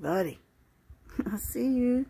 buddy. I'll see you.